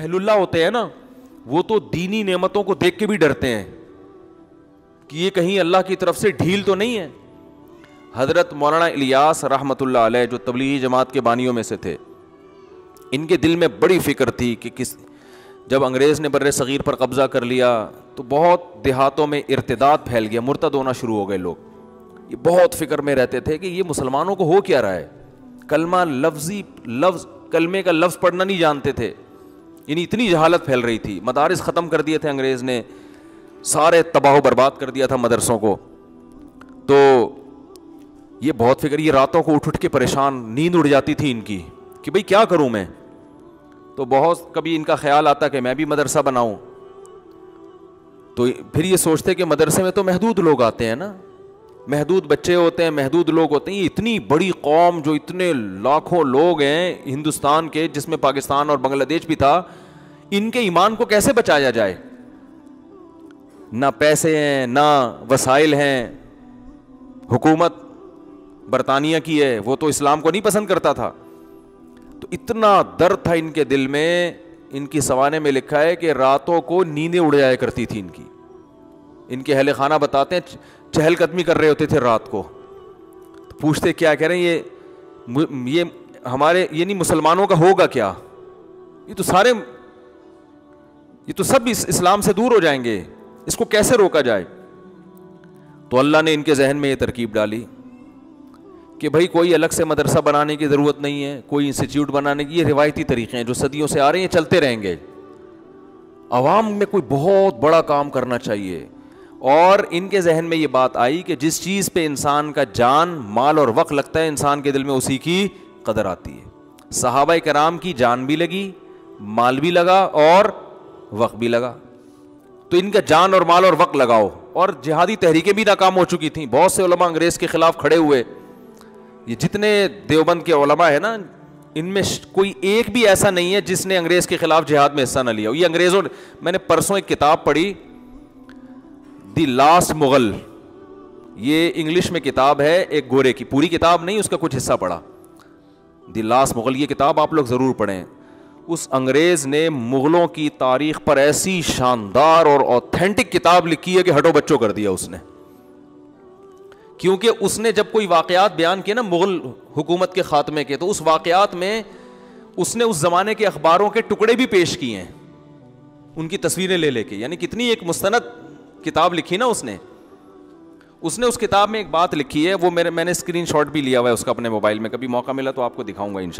अहलुल्ला होते हैं ना, वो तो दीनी नेमतों को देख के भी डरते हैं कि ये कहीं अल्लाह की तरफ़ से ढील तो नहीं है। हज़रत मौलाना इलियास रहमतुल्लाह अलैह, जो तबलीगी जमात के बानियों में से थे, इनके दिल में बड़ी फ़िक्र थी कि किस, जब अंग्रेज़ ने बर सग़ीर पर कब्ज़ा कर लिया तो बहुत देहातों में इर्तदाद फैल गया, मुर्तद होना शुरू हो गए लोग। ये बहुत फ़िक्र में रहते थे कि ये मुसलमानों को हो क्या रहा है? कलमा लफ्ज़ी, लफ्ज़, कलमे का लफ्ज़ पढ़ना नहीं जानते थे। यानी इतनी जहालत फैल रही थी। मदारस ख़त्म कर दिए थे अंग्रेज़ ने। सारे तबाह बर्बाद कर दिया था मदरसों को। तो ये बहुत फ़िक्र, ये रातों को उठ उठ के परेशान, नींद उड़ जाती थी इनकी कि भाई क्या करूँ मैं? तो बहुत कभी इनका ख्याल आता कि मैं भी मदरसा बनाऊँ। तो फिर ये सोचते कि मदरसे में तो महदूद लोग आते हैं ना? महदूद बच्चे होते हैं, महदूद लोग होते हैं। इतनी बड़ी कौम जो इतने लाखों लोग हैं हिंदुस्तान के, जिसमें पाकिस्तान और बांग्लादेश भी था इनके ईमान को कैसे बचाया जाए? ना पैसे हैं, ना वसाइल हैं। हुकूमत बरतानिया की है, वो तो इस्लाम को नहीं पसंद करता था। तो इतना दर्द था इनके दिल में, इनकी सवाने में लिखा है कि रातों को नींदें उड़ जाया करती थी इनकी। इनके अहल खाना बताते हैं चहलकदमी कर रहे होते थे रात को। तो पूछते क्या कह रहे हैं, ये ये हमारे, ये नहीं मुसलमानों का होगा क्या? ये तो सारे ये तो सब इस इस्लाम से दूर हो जाएँगे। इसको कैसे रोका जाए? तो अल्लाह ने इनके जहन में ये तरकीब डाली कि भाई कोई अलग से मदरसा बनाने की ज़रूरत नहीं है, कोई इंस्टीट्यूट बनाने की। ये रिवायती तरीके हैं जो सदियों से आ रहे हैं चलते रहेंगे। आवाम में कोई बहुत बड़ा काम करना चाहिए। और इनके जहन में ये बात आई कि जिस चीज़ पे इंसान का जान, माल और वक्त लगता है, इंसान के दिल में उसी की कदर आती है। सहाबा कराम की जान भी लगी, माल भी लगा और वक्त भी लगा। तो इनका जान और माल और वक्त लगाओ। और जिहादी तहरीकें भी नाकाम हो चुकी थी। बहुत से उलमा अंग्रेज़ के ख़िलाफ़ खड़े हुए। ये जितने देवबंद के ओलमा है ना, इनमें कोई एक भी ऐसा नहीं है जिसने अंग्रेज़ के ख़िलाफ़ जिहाद में हिस्सा न लिया ये अंग्रेज़ों मैंने परसों एक किताब पढ़ी, दी लास्ट मुग़ल। ये इंग्लिश में किताब है, एक गोरे की। पूरी किताब नहीं, उसका कुछ हिस्सा पढ़ा। दी लास्ट मुग़ल, ये किताब आप लोग ज़रूर पढ़ें। उस अंग्रेज़ ने मुग़लों की तारीख पर ऐसी शानदार और ऑथेंटिक किताब लिखी है कि हटो बच्चों कर दिया उसने। क्योंकि उसने जब कोई वाक़ात बयान किए ना मुग़ल हुकूमत के ख़ात्मे के तो उस वाक़ात में उसने उस ज़माने के अखबारों के टुकड़े भी पेश किए हैं। उनकी तस्वीरें ले लेके, यानी कितनी एक मुस्तनद किताब लिखी ना उसने। उसने उस किताब में एक बात लिखी है, वो मेरे, मैंने स्क्रीन शॉट भी लिया हुआ है उसका अपने मोबाइल में, कभी मौका मिला तो आपको दिखाऊँगा इन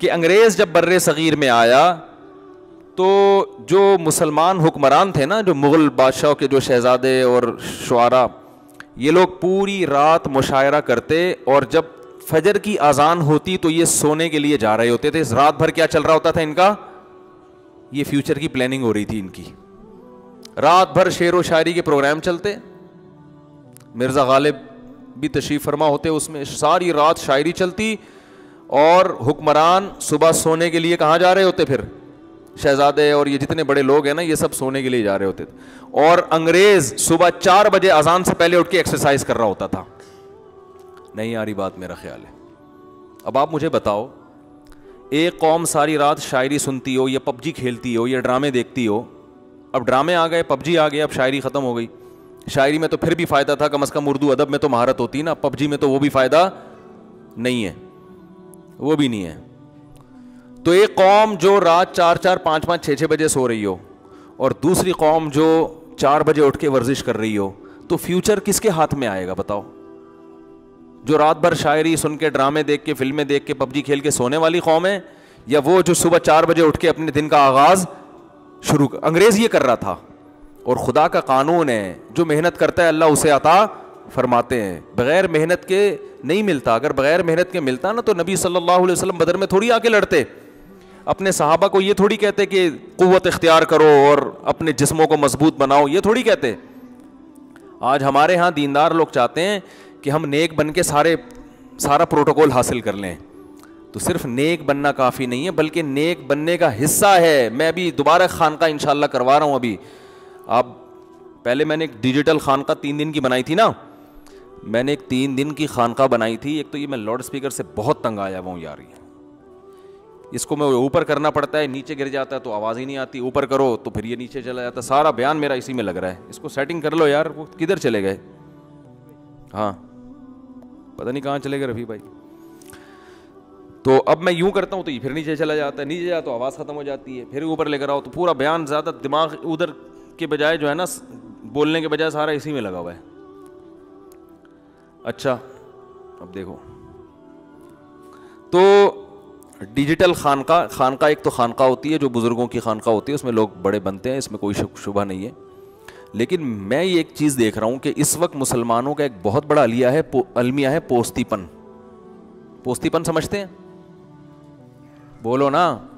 कि अंग्रेज़ जब बर्र सग़ीर में आया तो जो मुसलमान हुक्मरान थे ना, जो मुग़ल बादशाह के जो शहज़ादे और शुरा ये लोग पूरी रात मुशायरा करते और जब फजर की आज़ान होती तो ये सोने के लिए जा रहे होते थे। इस रात भर क्या चल रहा होता था इनका? ये फ्यूचर की प्लानिंग हो रही थी इनकी। रात भर शेर व शायरी के प्रोग्राम चलते। मिर्ज़ा गालिब भी तशरीफ़ फरमा होते, उसमें सारी रात शायरी चलती। और हुक्मरान सुबह सोने के लिए कहाँ जा रहे होते फिर? शहजादे और ये जितने बड़े लोग हैं ना, ये सब सोने के लिए जा रहे होते थे। और अंग्रेज़ सुबह चार बजे अजान से पहले उठ के एक्सरसाइज कर रहा होता था। नहीं आ रही बात, मेरा ख्याल है। अब आप मुझे बताओ, एक कौम सारी रात शायरी सुनती हो, या पबजी खेलती हो, या ड्रामे देखती हो? अब ड्रामे आ गए, पबजी आ गए अब शायरी ख़त्म हो गई। शायरी में तो फिर भी फ़ायदा था, कम अज़ कम उर्दू अदब में तो महारत होती ना, पबजी में तो वो भी फ़ायदा नहीं है। वो भी नहीं है। तो एक कौम जो रात चार चार पाँच पाँच छः छः बजे सो रही हो और दूसरी कौम जो चार बजे उठ के वर्जिश कर रही हो तो फ्यूचर किसके हाथ में आएगा बताओ? जो रात भर शायरी सुन के, ड्रामे देख के, फ़िल्में देख के, पबजी खेल के सोने वाली कौम है, या वो जो सुबह चार बजे उठ के अपने दिन का आगाज़ शुरू अंग्रेज़ ये कर रहा था। और खुदा का कानून है, जो मेहनत करता है, अल्लाह उसे आता फरमाते हैं, बग़ैर मेहनत के नहीं मिलता। अगर बग़ैर मेहनत के मिलता ना तो नबी सल्लल्लाहु अलैहि वसल्लम बदर में थोड़ी आके लड़ते। अपने सहाबा को ये थोड़ी कहते कि क़वत इख्तियार करो और अपने जिस्मों को मज़बूत बनाओ, ये थोड़ी कहते। आज हमारे यहाँ दीनदार लोग चाहते हैं कि हम नेक बन के सारे, सारा प्रोटोकॉल हासिल कर लें। तो सिर्फ़ नेक बनना काफ़ी नहीं है, बल्कि नेक बनने का हिस्सा है। मैं अभी दोबारा खानका इंशाल्लाह करवा रहा हूँ अभी। आप, पहले मैंने एक डिजिटल खानका तीन दिन की बनाई थी ना? मैंने एक तीन दिन की खानका बनाई थी। एक तो ये मैं लाउड स्पीकर से बहुत तंग आया हुआ यार ये। इसको मैं ऊपर करना पड़ता है, नीचे गिर जाता है तो आवाज़ ही नहीं आती। ऊपर करो तो फिर ये नीचे चला जाता है। सारा बयान मेरा इसी में लग रहा है। इसको सेटिंग कर लो यार, वो किधर चले गए? हाँ। पता नहीं कहाँ चले गए रफ़ी भाई। तो अब मैं यूँ करता हूँ तो ये फिर नीचे चला जाता है। नीचे जाता तो आवाज़ ख़त्म हो जाती है। फिर ऊपर लेकर आओ तो पूरा बयान ज़्यादा दिमाग उधर के बजाय जो है ना, बोलने के बजाय सारा इसी में लगा हुआ है। अच्छा अब देखो। तो डिजिटल खानका खानका एक तो खानका होती है, जो बुज़ुर्गों की खानका होती है, उसमें लोग बड़े बनते हैं, इसमें कोई शुबा नहीं है। लेकिन मैं ये एक चीज़ देख रहा हूँ कि इस वक्त मुसलमानों का एक बहुत बड़ा अलिया है अलमिया है, पोस्तीपन। पोस्तीपन समझते हैं? बोलो ना।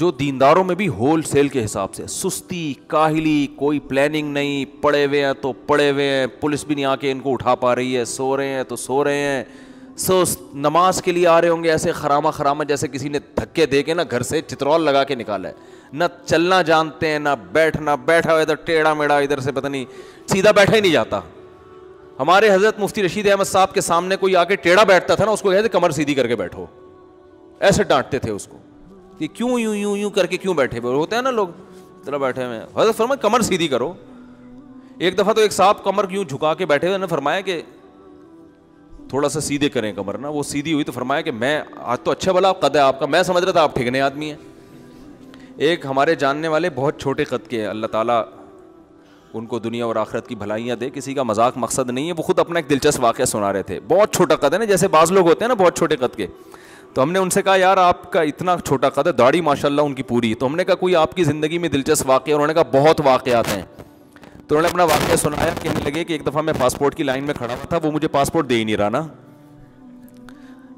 जो दीनदारों में भी होल सेल के हिसाब से, सुस्ती, काहली, कोई प्लानिंग नहीं, पड़े हुए हैं तो पड़े हुए हैं, पुलिस भी नहीं आके इनको उठा पा रही है, सो रहे हैं तो सो रहे हैं। सो नमाज़ के लिए आ रहे होंगे ऐसे खरामा खरामा जैसे किसी ने धक्के दे के ना घर से चित्रौल लगा के निकाला है। न चलना जानते हैं, ना बैठना, बैठा हुआ इधर टेढ़ा मेढ़ा इधर से पता नहीं, सीधा बैठा ही नहीं जाता। हमारे हज़रत मुफ्ती रशीद अहमद साहब के सामने कोई आके टेढ़ा बैठता था ना, उसको कहते कमर सीधी करके बैठो। ऐसे डांटते थे उसको। कि क्यों यूँ यूँ यूँ करके क्यों बैठे हुए होते हैं ना लोग तरह बैठे हुए हज़रत फरमा कमर सीधी करो। एक दफ़ा तो एक साहब कमर क्यों झुका के बैठे हुए ने फरमाया कि थोड़ा सा सीधे करें कमर ना, वो सीधी हुई तो फरमाया कि मैं, आज तो अच्छा भला कद है आपका। मैं समझ रहा था आप ठिकने आदमी हैं। एक हमारे जानने वाले बहुत छोटे कद के हैं। अल्लाह ताला उनको दुनिया और आखरत की भलाइयाँ दे। किसी का मज़ाक मकसद नहीं है। वो खुद अपना एक दिलचस्प वाक़ सुना रहे थे। बहुत छोटा कद है ना, जैसे बाज़ लोग होते हैं ना, बहुत छोटे कद के। तो हमने उनसे कहा, यार, आपका इतना छोटा कद है दाढ़ी माशाल्लाह उनकी पूरी तो हमने कहा, कोई आपकी ज़िंदगी में दिलचस्प वाक़ उन्होंने कहा, बहुत वाक़ात हैं। तो उन्होंने अपना वाक़ सुनाया, कहने लगे कि एक दफ़ा मैं पासपोर्ट की लाइन में खड़ा हुआ था, वो मुझे पासपोर्ट दे ही नहीं रहा ना।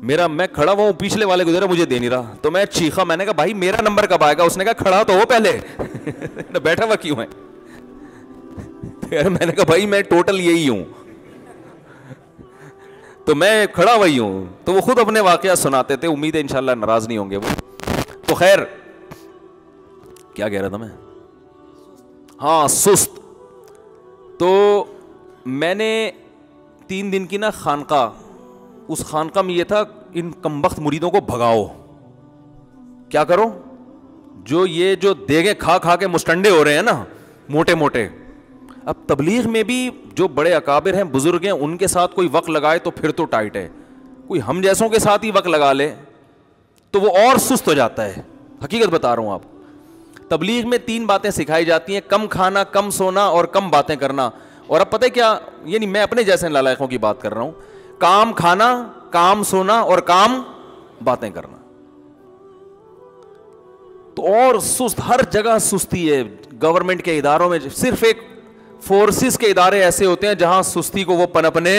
मेरा, मैं खड़ा हुआ हूँ, पिछले वाले गुजरा मुझे दे नहीं रहा। तो मैं चीखा, मैंने कहा, भाई, मेरा नंबर कब आएगा? उसने कहा, खड़ा तो हो पहले। बैठा हुआ क्यों है? मैंने कहा, भाई, मैं टोटल यही हूँ। तो मैं खड़ा वही हूँ। तो वो खुद अपने वाकया सुनाते थे। उम्मीद है इंशाल्लाह नाराज़ नहीं होंगे वो। तो खैर, क्या कह रहा था मैं? हाँ सुस्त। तो मैंने तीन दिन की ना खानका, उस खानका में ये था, इन कमबख्त मुरीदों को भगाओ। क्या करो? जो ये जो देगे खा खा के मुस्टंडे हो रहे हैं ना मोटे मोटे अब तबलीग में भी जो बड़े अकाबिर हैं, बुज़ुर्ग हैं, उनके साथ कोई वक्त लगाए तो फिर तो टाइट है। कोई हम जैसों के साथ ही वक्त लगा ले तो वो और सुस्त हो जाता है। हकीकत बता रहा हूँ आप। तबलीग में तीन बातें सिखाई जाती हैं, कम खाना, कम सोना और कम बातें करना। और अब पता है क्या? यानी मैं अपने जैसे लालायकों की बात कर रहा हूँ। काम खाना, काम सोना और काम बातें करना। तो और सुस्त, हर जगह सुस्ती है। गवर्नमेंट के इदारों में सिर्फ़ एक फोर्सेस के इदारे ऐसे होते हैं जहाँ सुस्ती को वो पनपने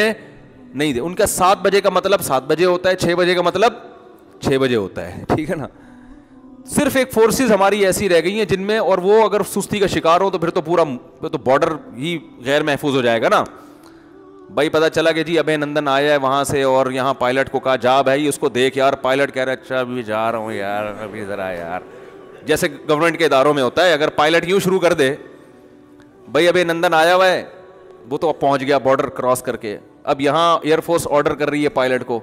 नहीं दे। उनका सात बजे का मतलब सात बजे होता है, छह बजे का मतलब छह बजे होता है, ठीक है ना? सिर्फ़ एक फोर्सेस हमारी ऐसी रह गई हैं जिनमें और वो अगर सुस्ती का शिकार हो तो फिर तो पूरा तो बॉर्डर ही गैर महफूज हो जाएगा ना? भाई पता चला कि जी अभय नंदन आया है वहाँ से और यहाँ पायलट को कहा जा भाई उसको देख यार पायलट कह रहा है अच्छा अभी जा रहा हूँ यार, अभी ज़रा यार। जैसे गवर्नमेंट के इदारों में होता है, अगर पायलट यूँ शुरू कर दे भाई अभी नंदन आया हुआ है। वो तो अब पहुँच गया बॉर्डर क्रॉस करके। अब यहाँ एयरफोर्स ऑर्डर कर रही है पायलट को।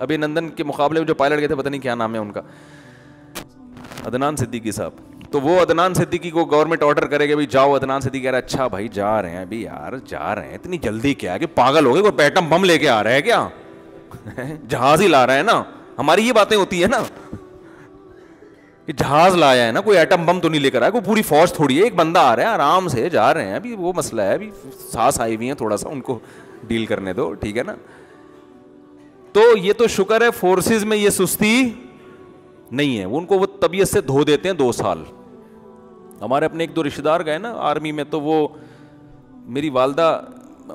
अभी नंदन के मुकाबले में जो पायलट गए थे, पता नहीं क्या नाम है उनका। अदनान सिद्दीकी साहब। तो वो अदनान सिद्दीकी को गवर्नमेंट ऑर्डर करेगा भाई जाओ। अदनान सिद्दीकी कह रहा अच्छा भाई, जा रहे हैं। अभी यार, जा रहे हैं। इतनी जल्दी क्या है कि पागल हो गए? कोई पैटम बम लेके आ रहे हैं क्या? जहाज़ ही ला रहे हैं ना। हमारी ये बातें होती है ना। कि जहाज़ लाया है ना, कोई एटम बम तो नहीं लेकर आया, कोई पूरी फौज थोड़ी है, एक बंदा आ रहा है, आराम से जा रहे हैं, अभी वो मसला है, अभी सांस आई हुई है थोड़ा सा उनको डील करने दो, ठीक है ना? तो ये तो शुक्र है फोर्सेस में ये सुस्ती नहीं है, उनको वो तबीयत से धो देते हैं दो साल। हमारे अपने एक दो रिश्तेदार गए ना आर्मी में तो वो मेरी वालदा,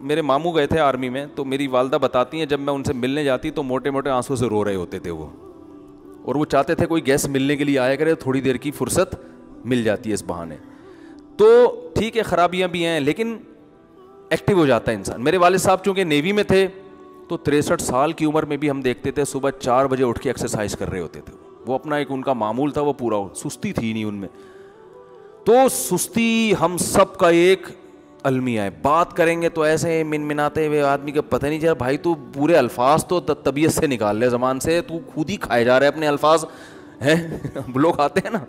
मेरे मामू गए थे आर्मी में तो मेरी वालदा बताती हैं, जब मैं उनसे मिलने जाती तो मोटे मोटे आँसू से रो रहे होते थे वो। और वो चाहते थे कोई गैस मिलने के लिए आया करे थोड़ी देर की फुर्सत मिल जाती है इस बहाने। तो ठीक है, ख़राबियाँ भी हैं, लेकिन एक्टिव हो जाता है इंसान। मेरे वाले साहब चूँकि नेवी में थे तो तिरसठ साल की उम्र में भी हम देखते थे, सुबह चार बजे उठ के एक्सरसाइज कर रहे होते थे वो अपना एक उनका मामूल था, वो पूरा, सुस्ती थी नहीं उनमें। तो सुस्ती हम सब का एक अलमिया है बात करेंगे तो ऐसे मिन मिनाते हुए आदमी के पता नहीं चला, भाई तू पूरे अल्फाज तो तबीयत से निकाल ले ज़बान से, तू खुद ही खाए जा रहे अपने अल्फाज। है? लोग आते हैं ना।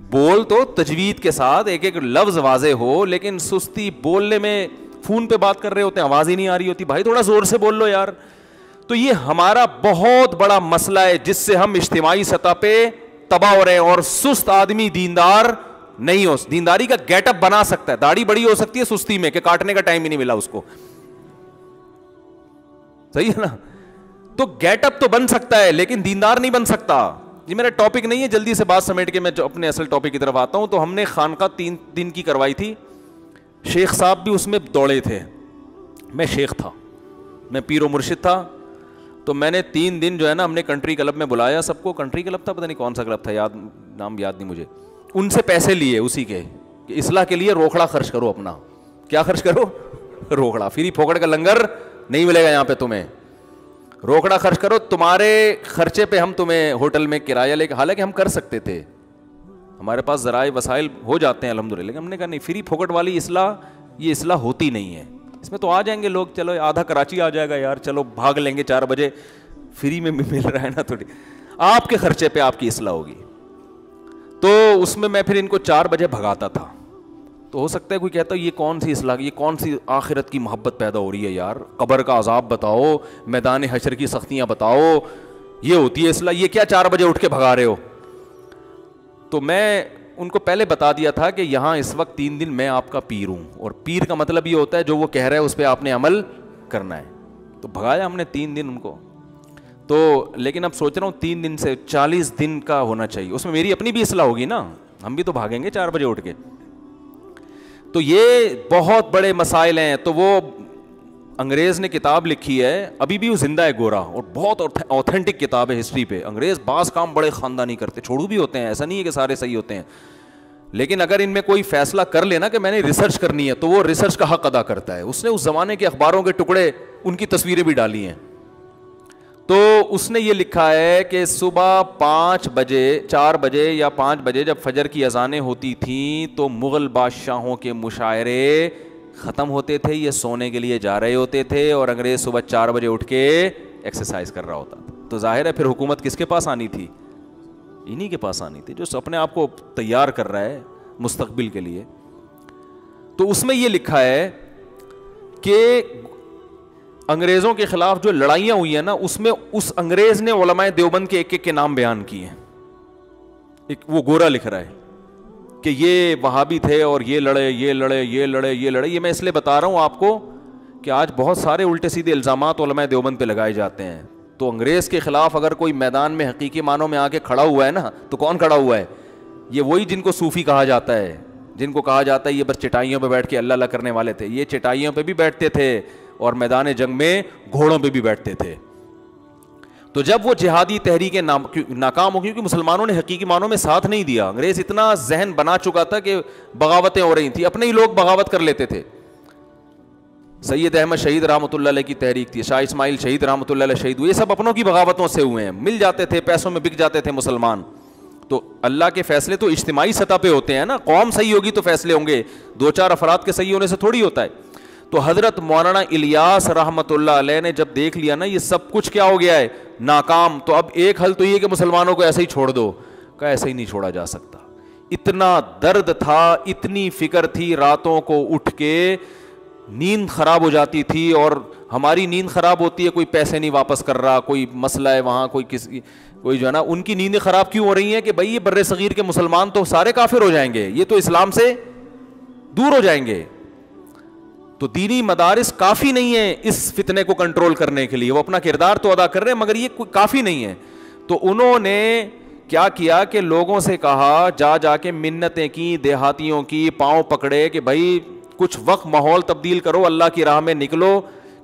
बोल तो तजवीद के साथ एक एक लफ्ज वाजे हो, लेकिन सुस्ती बोलने में फ़ोन पे बात कर रहे होते हैं, आवाज़ ही नहीं आ रही होती। भाई थोड़ा ज़ोर से बोल लो यार। तो ये हमारा बहुत बड़ा मसला है, जिससे हम इज्तिमाही सतह पे तबाह हो रहे हैं। और सुस्त आदमी दीनदार नहीं हो, दीनदारी का गेटअप बना सकता है। दाढ़ी बड़ी हो सकती है सुस्ती में, कि काटने का टाइम ही नहीं मिला उसको। सही है ना? तो गेटअप तो बन सकता है, लेकिन दीनदार नहीं बन सकता। ये मेरा टॉपिक नहीं है, जल्दी से बात समेट के मैं अपने असल टॉपिक की तरफ़ आता हूँ। तो हमने खानका तीन दिन की करवाई थी। शेख साहब भी उसमें दौड़े थे। मैं शेख था। मैं पीरो मुर्शिद था। तो मैंने तीन दिन जो है ना, हमने कंट्री क्लब में बुलाया सबको। कंट्री क्लब था, पता नहीं कौन सा क्लब था, याद, नाम याद नहीं मुझे। उनसे पैसे लिए उसी के इसलाह के लिए रोकड़ा खर्च करो अपना। क्या खर्च करो? रोकड़ा फ्री फोकड़ का लंगर नहीं मिलेगा यहाँ पे तुम्हें। रोकड़ा खर्च करो, तुम्हारे खर्चे पे हम तुम्हें होटल में किराया लेके, हालाँकि हम कर सकते थे। हमारे पास ज़राए वसाइल हो जाते हैं अलहमदिल्ला लेकिन हमने कहा नहीं, फ्री फोकट वाली इसलाह, ये इसलाह होती नहीं है। इसमें तो आ जाएँगे लोग, चलो, आधा कराची आ जाएगा यार, चलो, भाग लेंगे चार बजे, फ्री में मिल रहा है ना थोड़ी। आपके खर्चे पे आपकी इसलाह होगी। तो उसमें मैं फिर इनको चार बजे भगाता था। तो हो सकता है कोई कहता है ये कौन सी इसलाह ये कौन सी आखिरत की मोहब्बत पैदा हो रही है यार? कब्र का अजाब बताओ, मैदान हशर की सख्तियाँ बताओ। ये होती है इसलाह ये क्या चार बजे उठ के भगा रहे हो? तो मैं उनको पहले बता दिया था कि यहाँ इस वक्त तीन दिन मैं आपका पीर हूँ। और पीर का मतलब ये होता है, जो वो कह रहा है, उस पर आपने अमल करना है। तो भगाया हमने तीन दिन उनको। तो लेकिन अब सोच रहा हूँ तीन दिन से चालीस दिन का होना चाहिए। उसमें मेरी अपनी भी इसलाह होगी ना? हम भी तो भागेंगे चार बजे उठ के। तो ये बहुत बड़े मसाइल हैं। तो वो अंग्रेज़ ने किताब लिखी है। अभी भी वो ज़िंदा है गोरा। और बहुत ऑथेंटिक किताब है हिस्ट्री पे। अंग्रेज़ बास काम बड़े ख़ानदानी करते छोड़ू भी होते हैं। ऐसा नहीं है कि सारे सही होते हैं। लेकिन अगर इनमें कोई फैसला कर लेना कि मैंने रिसर्च करनी है तो वो रिसर्च का हक अदा करता है। उसने उस ज़माने के अखबारों के टुकड़े उनकी तस्वीरें भी डाली हैं। तो उसने ये लिखा है कि सुबह पाँच बजे, चार बजे या पाँच बजे जब फजर की अजानें होती थीं तो मुग़ल बादशाहों के मुशायरे ख़त्म होते थे, ये सोने के लिए जा रहे होते थे और अंग्रेज़ सुबह चार बजे उठ के एक्सरसाइज कर रहा होता था। तो ज़ाहिर है फिर हुकूमत किसके पास आनी थी? इन्हीं के पास आनी थी, जो अपने आप को तैयार कर रहा है मुस्तबिल के लिए। तो उसमें यह लिखा है कि अंग्रेज़ों के ख़िलाफ़ जो लड़ाइयाँ हुई हैं ना, उसमें उस अंग्रेज़ ने ओलमाए देवबंद के एक एक के नाम बयान किए हैं। एक वो गोरा लिख रहा है कि ये वहाबी थे और ये लड़े ये लड़े ये लड़े ये लड़े। ये मैं इसलिए बता रहा हूँ आपको कि आज बहुत सारे उल्टे सीधे इल्ज़ाम देवबंद पर लगाए जाते हैं। तो अंग्रेज़ के ख़िलाफ़ अगर कोई मैदान में हकीकी मानों में आके खड़ा हुआ है ना तो कौन खड़ा हुआ है? ये वही जिनको सूफ़ी कहा जाता है, जिनको कहा जाता है, ये बस चटाइयों पर बैठ के अल्लाह अल्लाह करने वाले थे। ये चटाइयों पर भी बैठते थे और मैदान जंग में घोड़ों पर भी बैठते थे। तो जब वो जिहादी तहरीक नाकाम हो क्योंकि मुसलमानों ने हकीकी मानों में साथ नहीं दिया। अंग्रेज़ इतना जहन बना चुका था कि बगावतें हो रही थी, अपने ही लोग बगावत कर लेते थे। सैयद अहमद शहीद रहमत की तहरीक थी, शाह इस्माइल शहीद रहमत शहीद हुए, ये सब अपनों की बगावतों से हुए हैं। मिल जाते थे, पैसों में बिक जाते थे मुसलमान। तो अल्लाह के फैसले तो इज्तमाही सतह पे होते हैं ना, कौम सही होगी तो फैसले होंगे। दो चार अफराद के सही होने से थोड़ी होता है। तो हज़रत मौलाना इलियास रहमत ने जब देख लिया ना, ये सब कुछ क्या हो गया है? नाकाम। तो अब एक हल तो ये कि मुसलमानों को ऐसे ही छोड़ दो, का ऐसे ही नहीं छोड़ा जा सकता। इतना दर्द था, इतनी फ़िक्र थी रातों को उठ के, नींद खराब हो जाती थी और हमारी नींद खराब होती है, कोई पैसे नहीं वापस कर रहा, कोई मसला है वहाँ, कोई किसी, कोई जो है ना, उनकी नींदें खराब क्यों हो रही हैं कि भाई ये बर्र सग़ीर के मुसलमान तो सारे काफिर हो जाएँगे, ये तो इस्लाम से दूर हो जाएँगे। तो दीनी मदारस काफ़ी नहीं है इस फितने को कंट्रोल करने के लिए। वो अपना किरदार तो अदा कर रहे हैं, मगर ये काफ़ी नहीं है। तो उन्होंने क्या किया कि लोगों से कहा, जा जाके मिन्नतें की, देहातियों की, पाँव पकड़े कि भाई, कुछ वक्त माहौल तब्दील करो, अल्लाह की राह में निकलो,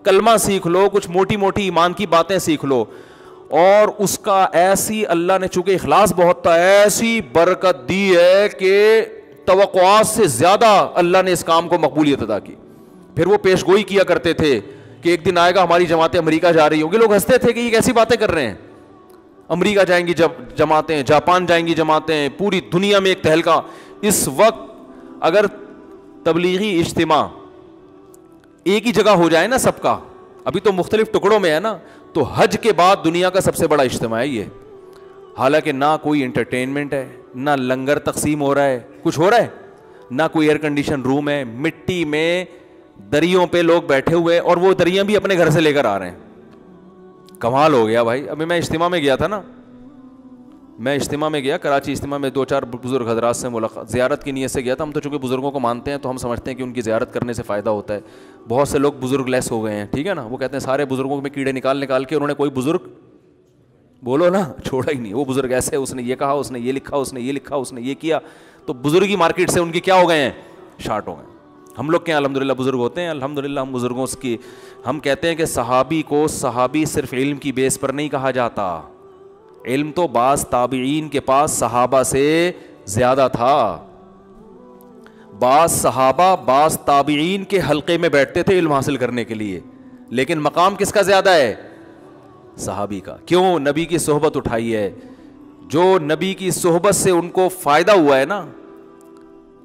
कलमा सीख लो, कुछ मोटी मोटी ईमान की बातें सीख लो। और उसका ऐसी अल्लाह ने चूँकि इखलास बहुत था, ऐसी बरकत दी है कि तो से ज़्यादा अल्लाह ने इस काम को मकबूलियत अदा की। फिर वो पेशगोई किया करते थे कि एक दिन आएगा, हमारी जमातें अमेरिका जा रही होंगी। लोग हँसते थे कि ये कैसी बातें कर रहे हैं। अमेरिका जाएँगी जब जमातें, जापान जाएँगी जमातें, पूरी दुनिया में एक तहलका। इस वक्त अगर तबलीगी इज्तम एक ही जगह हो जाए ना सबका, अभी तो मुख्तलिफ़ टुकड़ों में है ना तो हज के बाद दुनिया का सबसे बड़ा इज्तम है ये। हालाँकि ना कोई इंटरटेनमेंट है, ना लंगर तकसीम हो रहा है, कुछ हो रहा है? ना कोई एयर कंडीशन रूम है, मिट्टी में दरियों पे लोग बैठे हुए हैं और वो दरियाँ भी अपने घर से लेकर आ रहे हैं। कमाल हो गया भाई। अभी मैं इज्तिमा में गया था ना। मैं इज्तिमा में गया, कराची इज्तिमा में दो चार बुज़ुर्ग हजरात से मुलाकात, ज़्यारत की नीयत से गया था। हम तो चूँकि बुज़ुर्गों को मानते हैं तो हम समझते हैं कि उनकी ज़्यारत करने से फ़ायदा होता है। बहुत से लोग बुज़ुर्ग लेस हो गए हैं, ठीक है ना? वो कहते हैं, सारे बुज़ुर्गों में कीड़े निकाल निकाल के उन्होंने कोई बुज़ुर्ग बोलो ना, छोड़ा ही नहीं। वो बुज़ुर्ग ऐसे उसने ये कहा, उसने ये लिखा, उसने ये लिखा, उसने ये किया। तो बुज़ुर्ग बुज़ुर्गी मार्केट से उनकी क्या हो गए हैं? शार्ट हो गए। हम लोग क्या अलहमदिल्ला बुज़ुर्ग होते हैं अलहमदिल्ला हम बुज़ुर्गों की हम कहते हैं कि सहाबी को, सहाबी सिर्फ़ इल्म की बेस पर नहीं कहा जाता। इल्म तो बास ताबीन के पास सहाबा से ज़्यादा था। बास सहाबा बास ताबीन के हलके में बैठते थे इल्म हासिल करने के लिए। लेकिन मकाम किसका ज़्यादा है? सहाबी का। क्यों? नबी की सोहबत उठाई है। जो नबी की सोहबत से उनको फ़ायदा हुआ है ना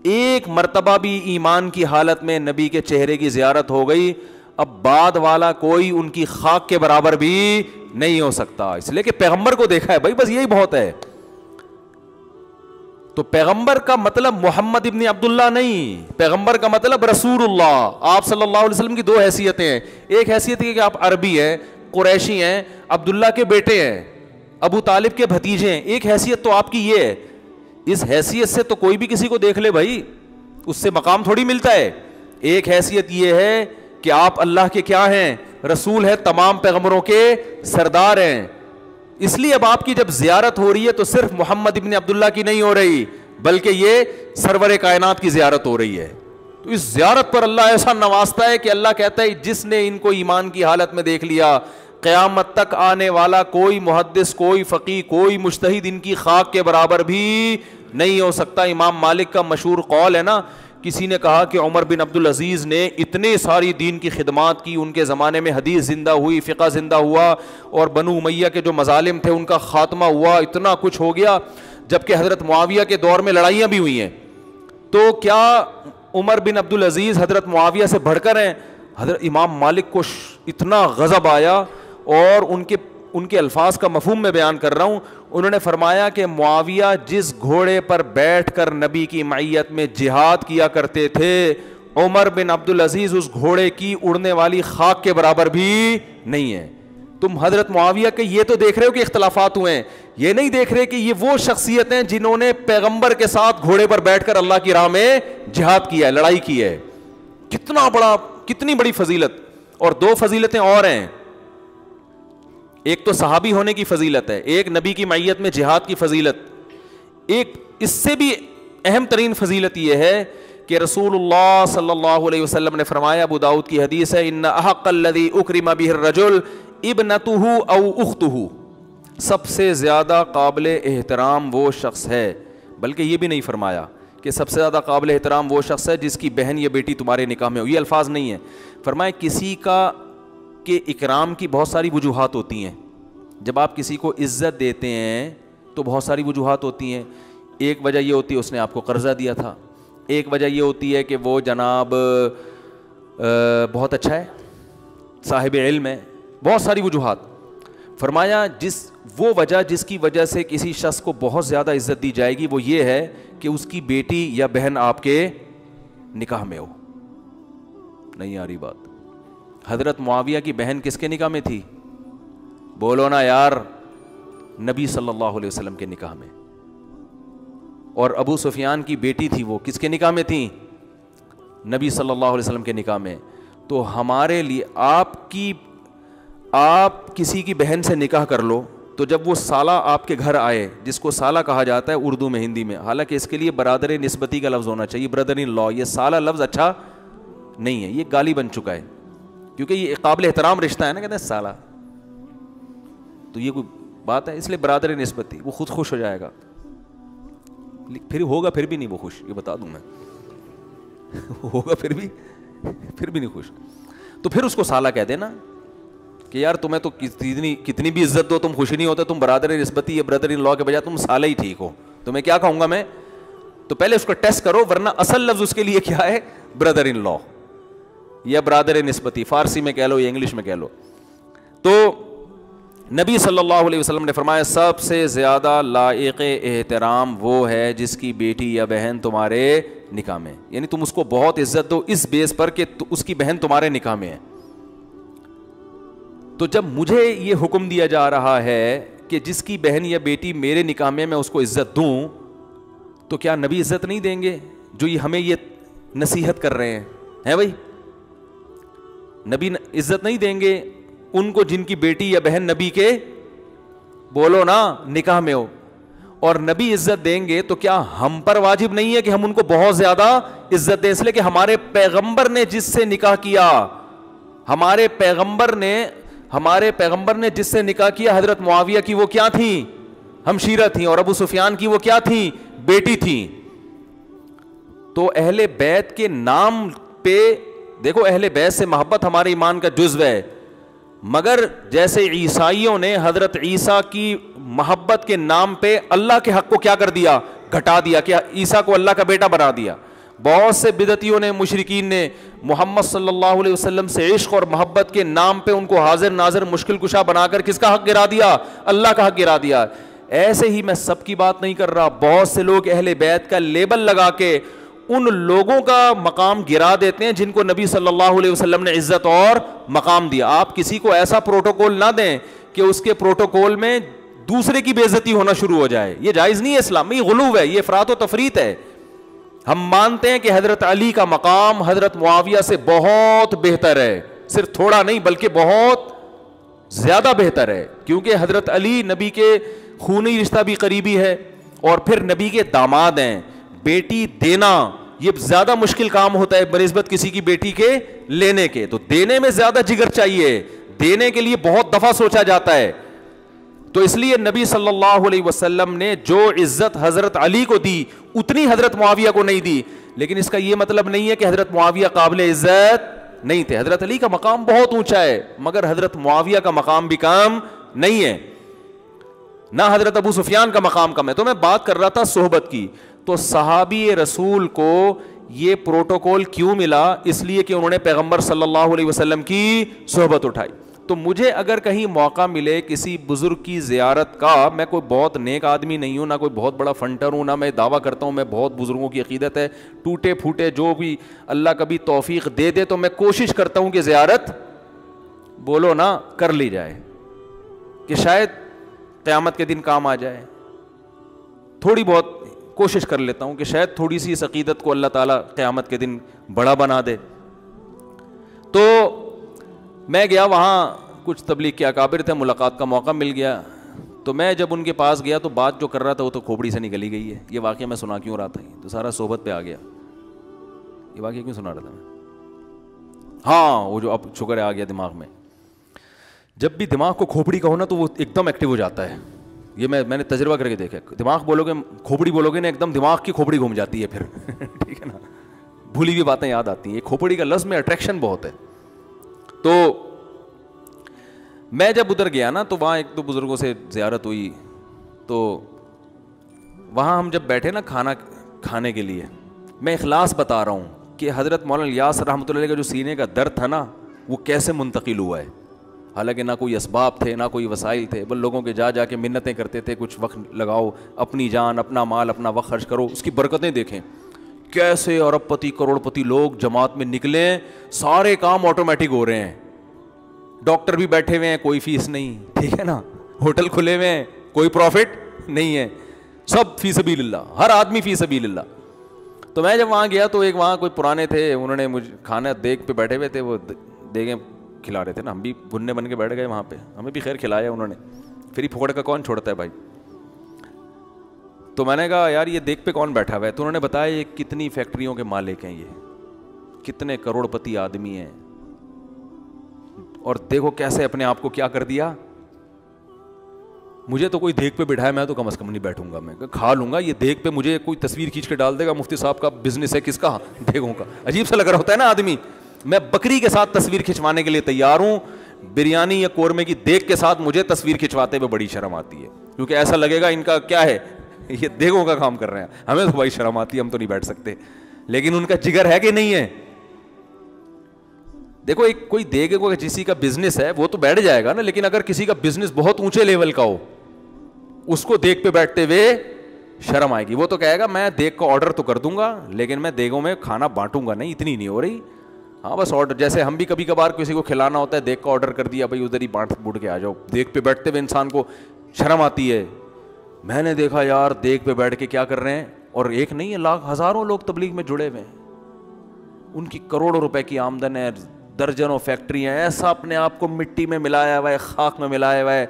एक मरतबा भी ईमान की हालत में नबी के चेहरे की जियारत हो गई। अब बाद वाला कोई उनकी खाक के बराबर भी नहीं हो सकता। इसलिए कि पैगंबर को देखा है, भाई बस यही बहुत है। तो पैगंबर का मतलब मोहम्मद इब्न अब्दुल्ला नहीं। पैगंबर का मतलब रसूलुल्लाह। आप सल्लल्लाहु अलैहि वसल्लम की दो हैसियतें हैं। एक हैसियत है कि आप अरबी हैं, कुरैशी हैं, अब्दुल्ला के बेटे हैं, अबू तालिब के भतीजे हैं। एक हैसियत तो आपकी ये है। इस हैसियत से तो कोई भी किसी को देख ले भाई, उससे मकाम थोड़ी मिलता है। एक हैसियत ये है कि आप अल्लाह के क्या हैं? रसूल है, तमाम पैगम्बरों के सरदार हैं। इसलिए अब आपकी जब जियारत हो रही है तो सिर्फ़ मोहम्मद इबन अब्दुल्ला की नहीं हो रही, बल्कि ये सरवर कायनात की जियारत हो रही है। तो इस जियारत पर अल्लाह ऐसा नवाजता है कि अल्लाह कहता है, जिसने इनको ईमान की हालत में देख लिया क़यामत तक आने वाला कोई मुहदस कोई फ़की कोई मुश्तहिद इनकी खाक के बराबर भी नहीं हो सकता। इमाम मालिक का मशहूर कौल है ना, किसी ने कहा कि उमर बिन अब्दुल अज़ीज़ ने इतने सारी दीन की खिदमत की। उनके ज़माने में हदीस ज़िंदा हुई, फ़िका ज़िंदा हुआ और बनु मैया के जो मजालिम थे, उनका ख़ात्मा हुआ, इतना कुछ हो गया, जबकि हज़रत मुआविया के दौर में लड़ाइयाँ भी हुई हैं। तो क्या उमर बिन अब्दुल अज़ीज़ हज़रत मुआविया से बढ़कर हैं? हज़रत इमाम मालिक को इतना गज़ब आया और उनके उनके अल्फाज का मफहम में बयान कर रहा हूँ। उन्होंने फरमाया कि मुआविया जिस घोड़े पर बैठ कर नबी की मैयत में जिहाद किया करते थे, उमर बिन अब्दुल अज़ीज़ उस घोड़े की उड़ने वाली खाक के बराबर भी नहीं है। तुम हज़रत मुआविया के ये तो देख रहे हो कि इख्तलाफात हुए हैं। ये नहीं देख रहे कि ये वो शख्सियतें जिन्होंने पैगंबर के साथ घोड़े पर बैठकर अल्लाह की राह में जिहाद किया है, लड़ाई की है। कितना बड़ा, कितनी बड़ी फजीलत। और दो फजीलतें और हैं। एक तो सहाबी होने की फजीलत है, एक नबी की मैयत में जिहाद की फजीलत। एक इससे भी अहम तरीन फजीलत यह है कि रसूलुल्लाह सल्लल्लाहु अलैहि वसल्लम ने फरमाया, अबू दाऊद की हदीस है इन अहक़ल्लदी उक्रिमा बिहिर रजुल इब्नतुहु औ उख्तुहु। सबसे ज़्यादा काबिल एहतराम वो शख्स है, बल्कि ये भी नहीं फरमाया कि सबसे ज़्यादा काबिल एहतराम वो शख्स है जिसकी बहन या बेटी तुम्हारे निकाह में हो। ये अल्फाज नहीं है। फरमाए, किसी का के इकराम की बहुत सारी वजूहत होती हैं। जब आप किसी को इज़्ज़त देते हैं तो बहुत सारी वजूहत होती हैं। एक वजह यह होती है, उसने आपको कर्ज़ा दिया था। एक वजह यह होती है कि वो जनाब बहुत अच्छा है, साहिब इल्म है, बहुत सारी वजूहत। फरमाया, जिस, वो वजह जिसकी वजह से किसी शख्स को बहुत ज़्यादा इज़्ज़त दी जाएगी, वो ये है कि उसकी बेटी या बहन आपके निकाह में हो। नहीं आ रही बात। हज़रत मुआविया की बहन किसके निकाह में थी? बोलो ना यार, नबी सल्लल्लाहु अलैहि वसल्लम के निकाह में। और अबू सुफियान की बेटी थी वो, किसके निकाह में थी? नबी सल्लल्लाहु अलैहि वसल्लम के निकाह में। तो हमारे लिए आपकी, आप किसी की बहन से निकाह कर लो तो जब वो साला आपके घर आए, जिसको साला कहा जाता है उर्दू में, हिंदी में, हालाँकि इसके लिए बरदर नस्बती का लफ्ज़ होना चाहिए ब्रदर इन लॉ ये साला लफ्ज़ अच्छा नहीं है, ये गाली बन चुका है। क्योंकि ये काबिल एहतराम रिश्ता है ना, कहते हैं, साला। तो ये कोई बात है, इसलिए बरदर नस्बती वो खुद खुश हो जाएगा। फिर होगा, फिर भी नहीं वो खुश, ये बता दूँ मैं। होगा, फिर भी फिर भी नहीं खुश। तो फिर उसको साला कह देना कि यार, तुम्हें तो कितनी कितनी भी इज़्ज़त दो, तुम खुश नहीं होते, तुम बरदर नस्बती या ब्रदर इन लॉ के बजाय तुम साला ही ठीक हो। तो मैं क्या कहूँगा मैं? तो पहले उसको टेस्ट करो, वरना असल लफ्ज उसके लिए क्या है? Brother in law. या ब्रादर नस्बती फारसी में कह लो या इंग्लिश में कह लो तो नबी सल्लल्लाहु अलैहि वसल्लम ने फरमाया, सबसे ज़्यादा लायक एहतराम वो है जिसकी बेटी या बहन तुम्हारे निकाह में यानी तुम उसको बहुत इज़्ज़त दो इस बेस पर कि उसकी बहन तुम्हारे निकाह में है। तो जब मुझे ये हुक्म दिया जा रहा है कि जिसकी बहन या बेटी मेरे निकाह में मैं उसको इज़्ज़त दूँ तो क्या नबी इज़्ज़त नहीं देंगे जो ये हमें ये नसीहत कर रहे हैं? हैं भाई? नबी इज़्ज़त नहीं देंगे उनको जिनकी बेटी या बहन नबी के, बोलो ना, निकाह में हो। और नबी इज़्ज़त देंगे तो क्या हम पर वाजिब नहीं है कि हम उनको बहुत ज़्यादा इज़्ज़त दें? इसलिए कि हमारे पैगंबर ने जिससे निकाह किया, हमारे पैगंबर ने, हमारे पैगंबर ने जिससे निकाह किया, हज़रत मुआविया की वो क्या थी? हम शीरा थी और अबू सुफियान की वो क्या थी? बेटी थी। तो अहले बैत के नाम पे देखो, अहले बैत से मोहब्बत हमारे ईमान का जुज्व है। मगर जैसे ईसाइयों ने हज़रत ईसा की मोहब्बत के नाम पे अल्लाह के हक को क्या कर दिया? घटा दिया कि ईसा को अल्लाह का बेटा बना दिया। बहुत से बिदतियों ने, मुशरकिन ने मोहम्मद सल्लल्लाहु अलैहि वसल्लम से इश्क और मोहब्बत के नाम पे उनको हाजिर नाजिर मुश्किल कुशा बनाकर किसका हक गिरा दिया? अल्लाह का हक गिरा दिया। ऐसे ही मैं सबकी बात नहीं कर रहा। बहुत से लोग अहले बैत का लेबल लगा के उन लोगों का मकाम गिरा देते हैं जिनको नबी सल्लल्लाहु अलैहि वसल्लम ने इज़्ज़त और मकाम दिया। आप किसी को ऐसा प्रोटोकॉल ना दें कि उसके प्रोटोकॉल में दूसरे की बेइज्जती होना शुरू हो जाए। ये जायज़ नहीं है इस्लाम में गुलूब है, ये फ़रात तफरीत है। हम मानते हैं कि हज़रत अली का मकाम हज़रत मुआविया से बहुत बेहतर है। सिर्फ़ थोड़ा नहीं, बल्कि बहुत ज़्यादा बेहतर है। क्योंकि हज़रत अली नबी के खूनी रिश्ता भी करीबी है और फिर नबी के दामाद हैं। बेटी देना, ये ज़्यादा मुश्किल काम होता है बनस्बत किसी की बेटी के लेने के। तो देने में ज़्यादा जिगर चाहिए। देने के लिए बहुत दफ़ा सोचा जाता है। तो इसलिए नबी सल्लल्लाहु अलैहि वसल्लम ने जो इज़्ज़त हज़रत अली को दी, उतनी हज़रत मुआविया को नहीं दी। लेकिन इसका यह मतलब नहीं है कि हज़रत मुआविया काबिल इज़्ज़त नहीं थे। हज़रत अली का मकाम बहुत ऊँचा है, मगर हज़रत मुआविया का मकाम भी कम नहीं है। ना हज़रत अबू सुफियान का मकाम कम है। तो मैं बात कर रहा था सोहबत की। तो सहाबी रसूल को ये प्रोटोकॉल क्यों मिला? इसलिए कि उन्होंने पैगंबर सल्लल्लाहु अलैहि वसल्लम की सोहबत उठाई। तो मुझे अगर कहीं मौका मिले किसी बुज़ुर्ग की ज़ियारत का, मैं कोई बहुत नेक आदमी नहीं हूँ, ना कोई बहुत बड़ा फंटर हूँ, ना मैं दावा करता हूँ, मैं बहुत बुज़ुर्गों की अकीदत है टूटे फूटे जो भी अल्लाह कभी तोफ़ी दे दे तो मैं कोशिश करता हूँ कि ज़ियारत बोलो ना, कर ली जाए, कि शायद क़्यामत के दिन काम आ जाए। थोड़ी बहुत कोशिश कर लेता हूँ कि शायद थोड़ी सी इस अकीदत को अल्लाह ताला क़्यामत के दिन बड़ा बना दे। तो मैं गया, वहाँ कुछ तबलीग के अकाबिर थे, मुलाकात का मौका मिल गया। तो मैं जब उनके पास गया तो बात जो कर रहा था, वो तो खोपड़ी से निकली गई है। ये वाक्य मैं सुना क्यों रहा था? तो सारा सोहबत पे आ गया। ये वाक्य क्यों सुना रहा था मैं? हाँ वो जो अब शुक्र आ गया दिमाग में। जब भी दिमाग को खोपड़ी का होना तो वो एकदम एक्टिव हो जाता है। ये मैं, मैंने तजर्बा करके देखा दिमाग बोलोगे, खोपड़ी बोलोगे ना, एकदम दिमाग की खोपड़ी घूम जाती है फिर। ठीक है ना? भूली हुई बातें याद आती हैं। खोपड़ी का लफ्ज़ में अट्रैक्शन बहुत है। तो मैं जब उधर गया ना तो वहाँ एक दो बुज़ुर्गों से ज़्यारत हुई। तो वहाँ हम जब बैठे ना खाना, खाने के लिए, मैं इखलास बता रहा हूँ कि हज़रत मौलाना लियास रहमत का जो सीने का दर्द था ना, वो कैसे मुंतकिल हुआ है। हालाँकि ना कोई इसबाब थे, ना कोई वसाइल थे बल लोगों के जा जा के मिन्नतें करते थे, कुछ वक्त लगाओ, अपनी जान, अपना माल, अपना वक्त खर्च करो, उसकी बरकतें देखें। कैसे अरबपति, करोड़पति लोग जमात में निकले, सारे काम ऑटोमेटिक हो रहे हैं। डॉक्टर भी बैठे हुए हैं, कोई फ़ीस नहीं, ठीक है ना? होटल खुले हुए हैं, कोई प्रॉफिट नहीं है। सब फ़ी सबी हर आदमी फ़ी सबी तो मैं जब वहाँ गया तो एक वहाँ कोई पुराने थे, उन्होंने मुझे खाना देख पे बैठे हुए थे, वो देखें खिला रहे थे ना। हम भी भुनने बन के बैठ गए वहाँ पे। हमें भी खैर खिलाया उन्होंने। फिर ही फुकड़ का कौन छोड़ता है भाई? तो मैंने कहा, यार, ये देख पे कौन बैठा हुआ है? तो उन्होंने बताया, ये कितनी फैक्ट्रियों के मालिक हैं ये। कितने करोड़पति आदमी हैं। और देखो कैसे अपने आप को क्या कर दिया। मुझे तो कोई देख पे बिठाया, मैं तो कम अज कम नहीं बैठूँगा मैं। खा लूँगा, ये देख पे मुझे कोई तस्वीर खींच के डाल देगा। मुफ्ती साहब का बिज़नेस है किसका? देखों का अजीब सा लग रहा होता है ना आदमी। मैं बकरी के साथ तस्वीर खिंचवाने के लिए तैयार हूँ। बिरयानी या कोरमे की देख के साथ मुझे तस्वीर खिंचवाते हुए बड़ी शर्म आती है। क्योंकि ऐसा लगेगा इनका क्या है? ये देखों का काम कर रहे हैं। हमें तो भाई शर्म आती है, हम तो नहीं बैठ सकते। लेकिन उनका जिगर है कि नहीं है? देखो, एक कोई देगे को किसी का बिज़नेस है, वो तो बैठ जाएगा ना, लेकिन अगर किसी का बिज़नेस बहुत ऊँचे लेवल का हो, उसको देख पे बैठते हुए शर्म आएगी। वो तो कहेगा, मैं देख का ऑर्डर तो कर दूँगा, लेकिन मैं देगों में खाना बांटूँगा नहीं, इतनी नहीं हो रही। हाँ बस ऑर्डर जैसे हम भी कभी कभार किसी को खिलाना होता है, देख का ऑर्डर कर दिया, भाई उधर ही बांट बूट के आ जाओ। देख पे बैठते हुए इंसान को शर्म आती है। मैंने देखा यार, देख पे बैठ के क्या कर रहे हैं? और एक नहीं है, लाख, हज़ारों लोग तबलीग में जुड़े हुए हैं। उनकी करोड़ों रुपए की आमदन है, दर्जनों फैक्ट्रियाँ ऐसा अपने आप को मिट्टी में मिलाया हुआ है, खाक में मिलाया हुआ है।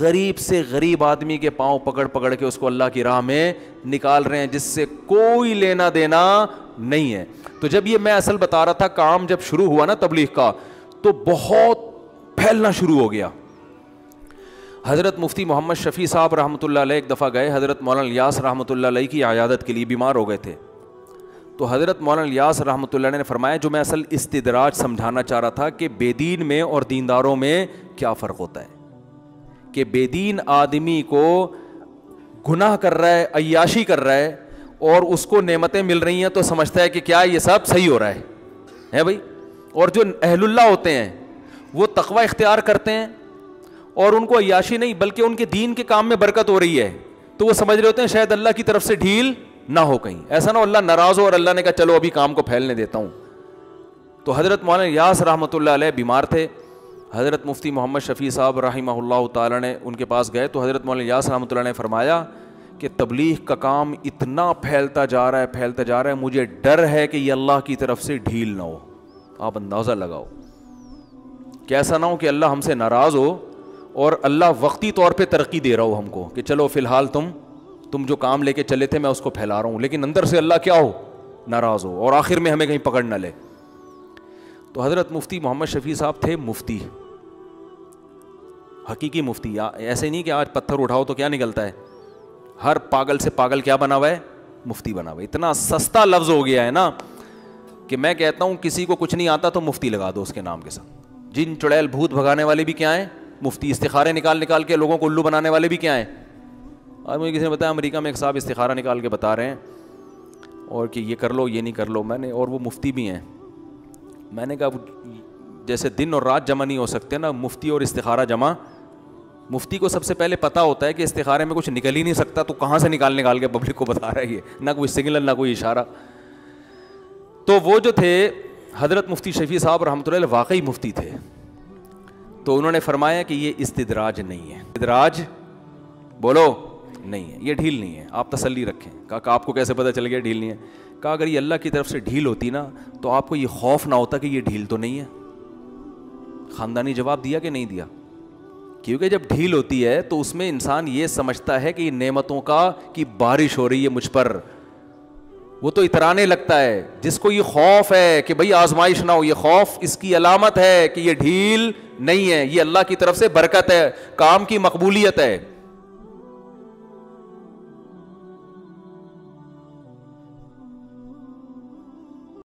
गरीब से गरीब आदमी के पाँव पकड़ पकड़ के उसको अल्लाह की राह में निकाल रहे हैं, जिससे कोई लेना देना नहीं है। तो जब ये मैं असल बता रहा था, काम जब शुरू हुआ ना तबलीग का तो बहुत फैलना शुरू हो गया। हज़रत मुफ्ती मोहम्मद शफ़ी साहब रहमत एक दफ़ा गए, हज़रत मौलाना लियास रहमत की आयादत के लिए बीमार हो गए थे। तो हज़रत मौलाना लियास रहमत ने फरमाया, जो मैं असल इस्तदराज समझाना चाह रहा था कि बेदीन में और दीनदारों में क्या फ़र्क होता है? कि बेदीन आदमी को गुनाह कर रहा है अयाशी कर रहा है और उसको नेमतें मिल रही हैं तो समझता है कि क्या ये सब सही हो रहा है। है भाई? और जो अहलुल्ला होते हैं, वो तकवा इख्तियार करते हैं और उनको अयाशी नहीं, बल्कि उनके दीन के काम में बरकत हो रही है तो वो समझ रहे होते हैं, शायद अल्लाह की तरफ़ से ढील ना हो कहीं। ऐसा ना अल्लाह नाराज़ हो और अल्लाह ने कहा, चलो अभी काम को फैलने देता हूँ। तो हज़रत मौलाना यास रहमत बीमार थे। हज़रत मुफ्ती मोहम्मद शफ़ी साहब रही ने उनके पास गए तो हज़रत मौलाना यास रहमत ने फरमाया कि तबलीग का काम इतना फैलता जा रहा है, फैलता जा रहा है, मुझे डर है कि ये अल्लाह की तरफ़ से ढील ना हो। आप अंदाज़ा लगाओ। कैसा ना हो कि अल्लाह हमसे नाराज़ हो और अल्लाह वक्ती तौर पे तरक्की दे रहा हो हमको कि चलो फ़िलहाल तुम तुम जो काम लेके चले थे, मैं उसको फैला रहा हूँ, लेकिन अंदर से अल्लाह क्या हो? नाराज़ हो और आखिर में हमें कहीं पकड़ ना ले। तो हज़रत मुफ्ती मोहम्मद शफ़ी साहब थे मुफ्ती, हकीकी मुफ्ती। ऐसे नहीं कि आज पत्थर उठाओ तो क्या निकलता है? हर पागल से पागल क्या बना हुआ है? मुफ्ती बना हुआ है। इतना सस्ता लफ्ज़ हो गया है ना कि मैं कहता हूँ, किसी को कुछ नहीं आता तो मुफ्ती लगा दो उसके नाम के साथ। जिन चुड़ैल भूत भगाने वाले भी क्या हैं? मुफ्ती इस्तारे निकाल निकाल के लोगों को उल्लू बनाने वाले भी क्या हैं? आज मुझे किसी ने बताया, अमेरिका में एक साहब इस्तारा निकाल के बता रहे हैं और कि ये कर लो, ये नहीं कर लो। मैंने, और वो मुफ्ती भी हैं। मैंने कहा जैसे दिन और रात जमा नहीं हो सकते ना, मुफ्ती और इस्तारा जमा मुफ्ती को सबसे पहले पता होता है कि इस्तारे में कुछ निकल ही नहीं सकता तो कहाँ से निकाल निकाल के पब्लिक को बता रहा है ये? ना कोई सिग्नल ना कोई इशारा। तो वो जो थे, हज़रत मुफ्ती शफी साहब रहमत वाकई मुफ्ती थे। तो उन्होंने फरमाया कि ये इस्तदराज नहीं है। इस्तदराज? बोलो, नहीं है। ये ढील नहीं है। आप तसल्ली रखें। कहा आपको कैसे पता चल गया ढील नहीं है? कहा अगर ये अल्लाह की तरफ़ से ढील होती ना तो आपको ये खौफ ना होता कि ये ढील तो नहीं है। ख़ानदानी जवाब दिया कि नहीं दिया? क्योंकि जब ढील होती है तो उसमें इंसान ये समझता है कि नेमतों का, कि बारिश हो रही है मुझ पर। वो तो इतराने लगता है, जिसको ये खौफ है कि भाई आजमाइश ना हो, ये खौफ इसकी अलामत है कि ये ढील नहीं है, ये अल्लाह की तरफ़ से बरकत है, काम की मकबूलियत है।